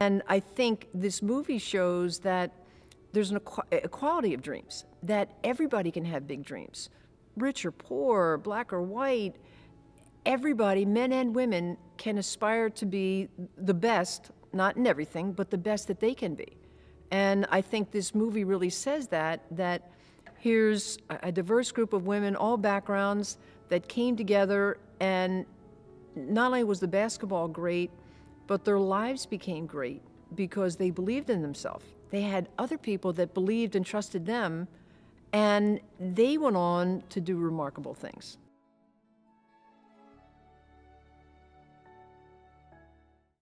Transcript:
And I think this movie shows that there's an equality of dreams, that everybody can have big dreams. Rich or poor, black or white, everybody, men and women, can aspire to be the best, not in everything, but the best that they can be. And I think this movie really says that, that here's a a diverse group of women, all backgrounds, that came together and not only was the basketball great, but their lives became great because they believed in themselves. They had other people that believed and trusted them, and they went on to do remarkable things.